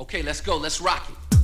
Okay, let's go. Let's rock it.